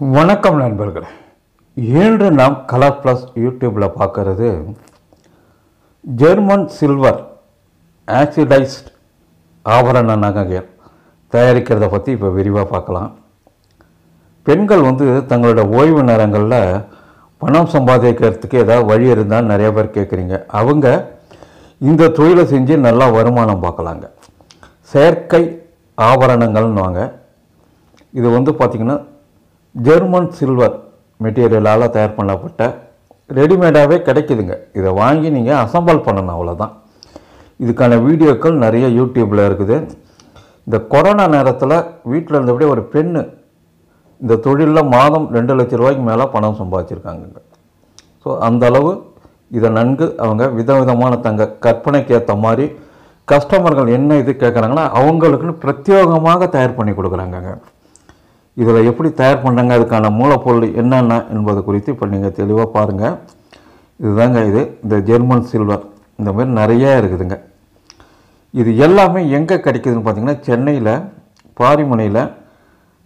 வணக்கம் நண்பர்களே. இன்று நாம் கலர் ப்ளஸ் யூடியூப்பில் பார்க்கறது ஜெர்மன் சில்வர் ஆக்சிடைஸ்ட் ஆபரண நகைகள். தயாரிக்கிறத பற்றி இப்போ விரிவாக பார்க்கலாம். பெண்கள் வந்து தங்களோட ஓய்வு நேரங்களில் பணம் சம்பாதிக்கிறதுக்கு ஏதாவது வழி இருந்தால் நிறைய பேர் கேட்குறீங்க. அவங்க இந்த தொழிலை செஞ்சு நல்லா வருமானம் பார்க்கலாங்க. செயற்கை ஆபரணங்கள்னுவாங்க. இது வந்து பார்த்திங்கன்னா ஜெர்மன் சில்வர் மெட்டீரியலால் தயார் பண்ணப்பட்ட ரெடிமேடாகவே கிடைக்கிதுங்க. இதை வாங்கி நீங்கள் அசம்பிள் பண்ணணும் அவ்வளோதான் இதுக்கான வீடியோக்கள் நிறைய யூடியூப்பில் இருக்குது. இந்த கொரோனா நேரத்தில் வீட்டில் இருந்தபடியே ஒரு பெண்ணு இந்த தொழிலில் மாதம் ரெண்டு லட்ச ரூபாய்க்கு மேலே பணம் சம்பாதிச்சிருக்காங்க ஸோ அந்த அளவு இதை நன்கு அவங்க விதவிதமான தங்க கற்பனைக்கு ஏற்ற மாதிரி கஸ்டமர்கள் என்ன இது கேட்குறாங்கன்னா அவங்களுக்குன்னு பிரத்யேகமாக தயார் பண்ணி கொடுக்குறாங்கங்க. இதில் எப்படி தயார் பண்ணுறாங்க அதுக்கான மூலப்பொருள் என்னென்ன என்பது குறித்து இப்போ நீங்கள் தெளிவாக பாருங்கள் இதுதாங்க இது இந்த ஜெர்மன் சில்வர் இந்த மாதிரி நிறையா இருக்குதுங்க. இது எல்லாமே எங்கே கிடைக்குதுன்னு பார்த்தீங்கன்னா சென்னையில் பாரிமுனையில்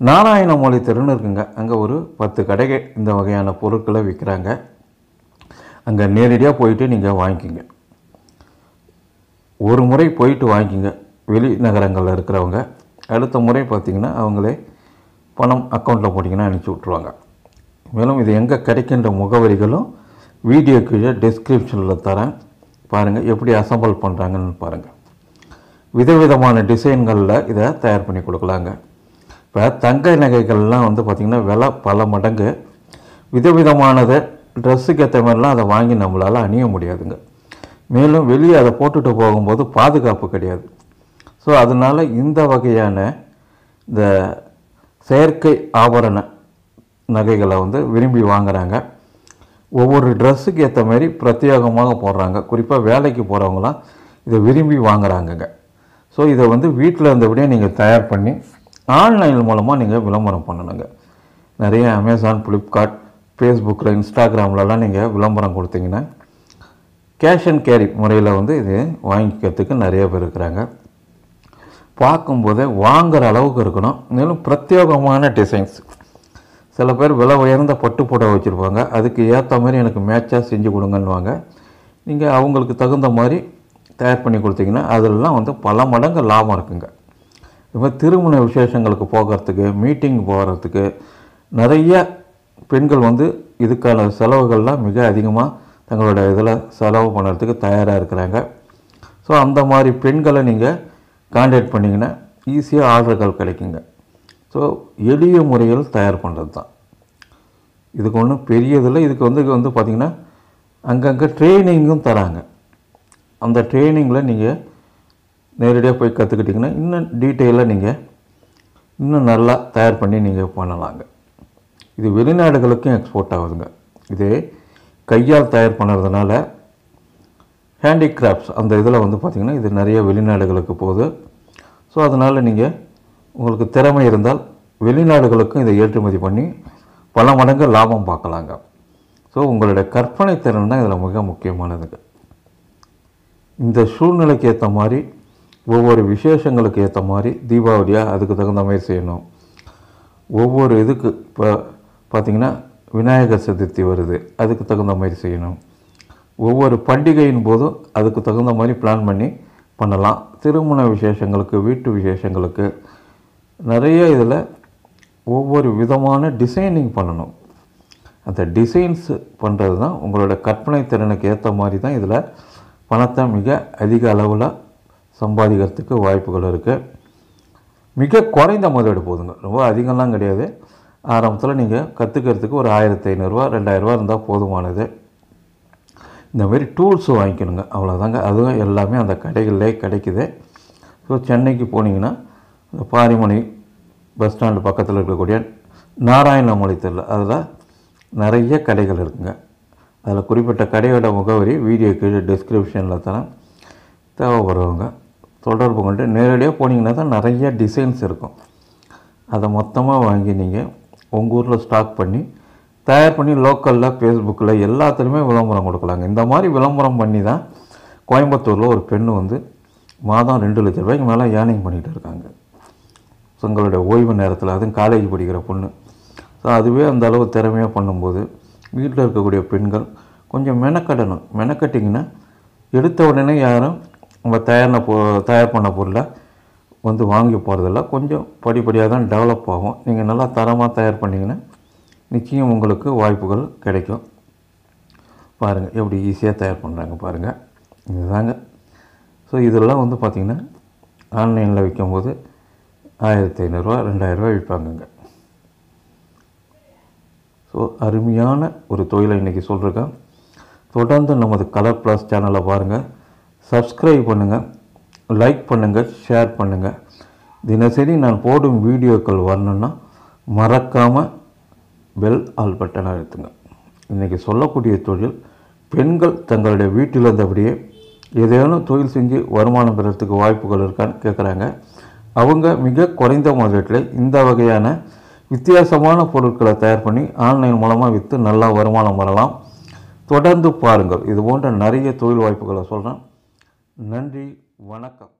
நாராயணமொழி தெருன்னு இருக்குங்க. அங்கே ஒரு பத்து கடைகள் இந்த வகையான பொருட்களை விற்கிறாங்க. அங்கே நேரடியாக போயிட்டு நீங்கள் வாங்கிக்கிங்க. ஒரு முறை போயிட்டு வாங்கிக்கிங்க. வெளி நகரங்களில் இருக்கிறவங்க. அடுத்த முறை பார்த்திங்கன்னா அவங்களே பணம் அக்கௌண்ட்டில் போட்டிங்கன்னா அனுப்பிச்சி விட்ருவாங்க மேலும் இது எங்கே கிடைக்கின்ற முகவரிகளும் வீடியோ கீழே டிஸ்கிரிப்ஷனில் தரேன். பாருங்கள் எப்படி அசம்பிள் பண்ணுறாங்கன்னு பாருங்கள் விதவிதமான டிசைன்களில் இதை தயார் பண்ணி கொடுக்கலாங்க. இப்போ தங்க நகைகள்லாம் வந்து பார்த்திங்கன்னா விலை பல மடங்கு. விதவிதமானதை ட்ரெஸ்ஸுக்கு ஏற்ற மாதிரிலாம் அதை வாங்கி நம்மளால் அணிய முடியாதுங்க. மேலும் வெளியே அதை போட்டுட்டு போகும்போது பாதுகாப்பு கிடையாது. ஸோ அதனால் இந்த வகையான இந்த செயற்கை ஆபரண நகைகளை வந்து விரும்பி வாங்குறாங்க. ஒவ்வொரு ட்ரெஸ்ஸுக்கு ஏற்ற மாதிரி பிரத்யேகமாக போடுறாங்க. குறிப்பாக வேலைக்கு போகிறவங்களாம் இதை விரும்பி வாங்குறாங்கங்க. ஸோ இதை வந்து வீட்டில் இருந்தபடியே நீங்கள் தயார் பண்ணி ஆன்லைன் மூலமாக நீங்கள் விளம்பரம் பண்ணணுங்க. நிறைய அமேசான் ஃப்ளிப்கார்ட் ஃபேஸ்புக்கில் இன்ஸ்டாகிராம்லலாம் நீங்கள் விளம்பரம் கொடுத்தீங்கன்னா கேஷ் அண்ட் கேரி முறையில் வந்து இது வாங்கிக்கிறதுக்கு நிறைய பேர் இருக்கிறாங்க. பார்க்கும்போதே வாங்குகிற அளவுக்கு இருக்கணும். மேலும் பிரத்யேகமான டிசைன்ஸ் சில பேர் விலை உயர்ந்த பட்டு புடவை வச்சுருப்பாங்க. அதுக்கு ஏற்ற மாதிரி எனக்கு மேட்சாக செஞ்சு கொடுங்கன்னுவாங்க. நீங்கள் அவங்களுக்கு தகுந்த மாதிரி தயார் பண்ணி கொடுத்தீங்கன்னா அதிலலாம் வந்து பல மடங்கு லாபம் இருக்குங்க. இது மாதிரி திருமண விசேஷங்களுக்கு போகிறதுக்கு மீட்டிங் போகிறதுக்கு நிறைய பெண்கள் வந்து இதுக்கான செலவுகள்லாம் மிக அதிகமாக தங்களோட இதில் செலவு பண்ணுறதுக்கு தயாராக இருக்கிறாங்க. ஸோ அந்த மாதிரி பெண்களை நீங்கள் காண்டாக்ட் பண்ணிங்கன்னா ஈஸியாக ஆர்டர்கள் கிடைக்குங்க. ஸோ எளிய முறையில் தயார் பண்ணுறது தான் இதுக்கு ஒன்றும் பெரியதில்லை. இதுக்கு வந்து வந்து பார்த்திங்கன்னா அங்கங்கே ட்ரைனிங்கும் தராங்க. அந்த ட்ரைனிங்கில் நீங்கள் நேரடியாக போய் கற்றுக்கிட்டிங்கன்னா இன்னும் டீட்டெயிலாக நீங்கள் இன்னும் நல்லா தயார் பண்ணி நீங்கள் பண்ணலாங்க. இது வெளிநாடுகளுக்கும் எக்ஸ்போர்ட் ஆகுதுங்க. இது கையால் தயார் பண்ணுறதுனால ஹேண்டிகிராஃப்ட்ஸ் அந்த இதில் வந்து பார்த்திங்கன்னா இது நிறைய வெளிநாடுகளுக்கு போகுது. ஸோ அதனால் நீங்கள் உங்களுக்கு திறமை இருந்தால் வெளிநாடுகளுக்கும் இதை ஏற்றுமதி பண்ணி பல மடங்கு லாபம் பார்க்கலாங்க. ஸோ உங்களுடைய கற்பனை திறன் தான் இதில் மிக முக்கியமானதுங்க இந்த சூழ்நிலைக்கு ஏற்ற மாதிரி ஒவ்வொரு விசேஷங்களுக்கு ஏற்ற மாதிரி தீபாவளியாக அதுக்கு தகுந்த மாதிரி செய்யணும். ஒவ்வொரு இதுக்கு இப்போ பார்த்திங்கன்னா விநாயகர் சதுர்த்தி வருது அதுக்கு தகுந்த மாதிரி செய்யணும். ஒவ்வொரு பண்டிகையின் போதும் அதுக்கு தகுந்த மாதிரி பிளான் பண்ணி பண்ணலாம். திருமண விசேஷங்களுக்கு வீட்டு விசேஷங்களுக்கு நிறைய இதில் ஒவ்வொரு விதமான டிசைனிங் பண்ணணும். அந்த டிசைன்ஸ் பண்ணுறது தான் உங்களோட கற்பனை திறனுக்கு ஏற்ற மாதிரி தான் இதில் பணத்தை மிக அதிக அளவில் சம்பாதிக்கிறதுக்கு வாய்ப்புகள் இருக்குது மிக குறைந்த முதலீடு போதுங்க. ரொம்ப அதிகம்லாம் கிடையாது. ஆரம்பத்தில் நீங்கள் கற்றுக்கிறதுக்கு ஒரு ஆயிரத்தி ஐநூறுரூவா ரெண்டாயிரரூவா இருந்தால் போதுமானது. இந்த மாதிரி டூல்ஸ் வாங்கிக்கணுங்க. அவ்வளோதாங்க அதுவும் எல்லாமே அந்த கடைகளிலே கிடைக்குது. ஸோ சென்னைக்கு போனீங்கன்னா இந்த பாரிமணி பஸ் ஸ்டாண்டு பக்கத்தில் இருக்கக்கூடிய நாராயணமொழி தெருல அதில் நிறைய கடைகள் இருக்குங்க. அதில் குறிப்பிட்ட கடையோட முகவரி வீடியோ கீழே டிஸ்கிரிப்ஷனில் தரேன். தேவைப்படுறவங்க தொடர்பு கொண்டு நேரடியாக போனீங்கன்னா தான் நிறைய டிசைன்ஸ் இருக்கும். அதை மொத்தமாக வாங்கி நீங்கள் உங்கள் ஊரில் ஸ்டாக் பண்ணி தயார் பண்ணி லோக்கலில் ஃபேஸ்புக்கில் எல்லாத்துலேயுமே விளம்பரம் கொடுக்கலாங்க. இந்த மாதிரி விளம்பரம் பண்ணி தான் கோயம்புத்தூரில் ஒரு பெண் வந்து மாதம் ரெண்டு லட்ச ரூபாய்க்கு மேலே ஏர்னிங் பண்ணிகிட்டு இருக்காங்க. ஸோ உங்களுடைய ஓய்வு நேரத்தில் அதுவும் காலேஜ் படிக்கிற பொண்ணு. ஸோ அதுவே அந்த அளவு திறமையாக பண்ணும்போது வீட்டில் இருக்கக்கூடிய பெண்கள் கொஞ்சம் மெனக்கடணும். மெனக்கட்டிங்கன்னா எடுத்த உடனே யாரும் நம்ம தயாரின பொ தயார் பண்ண பொருளை வந்து வாங்கி போகிறதில்ல கொஞ்சம் படிப்படியாக தான் டெவலப் ஆகும். நீங்கள் நல்லா தரமாக தயார் பண்ணிங்கன்னா நிச்சயம் உங்களுக்கு வாய்ப்புகள் கிடைக்கும். பாருங்கள் எப்படி ஈஸியாக தயார் பண்ணுறாங்க பாருங்கள் இதுதாங்க. ஸோ இதெல்லாம் வந்து பார்த்திங்கன்னா ஆன்லைனில் விற்கும்போது ஆயிரத்தி ஐநூறுரூவா ரெண்டாயிரரூவா விற்பாங்கங்க ஸோ அருமையான ஒரு தொழிலை இன்றைக்கி சொல்லியிருக்கேன் தொடர்ந்து நமது கலர் ப்ளஸ் சேனலை பாருங்கள் சப்ஸ்கிரைப் பண்ணுங்கள் லைக் பண்ணுங்கள் ஷேர் பண்ணுங்கள் தினசரி நான் போடும் வீடியோக்கள் வரணுன்னா மறக்காமல் பெல் ஆல் பட்டனை அழுத்துங்க இன்றைக்கி சொல்லக்கூடிய தொழில் பெண்கள் தங்களுடைய வீட்டில் இருந்தபடியே ஏதேனும் தொழில் செஞ்சு வருமானம் பெறத்துக்கு வாய்ப்புகள் இருக்கான்னு கேட்குறாங்க அவங்க மிக குறைந்த முதலீட்டில் இந்த வகையான வித்தியாசமான பொருட்களை தயார் பண்ணி ஆன்லைன் மூலமாக விற்று நல்லா வருமானம் வரலாம். தொடர்ந்து பாருங்கள். இது போன்ற நிறைய தொழில் வாய்ப்புகளை சொல்கிறேன் நன்றி வணக்கம்.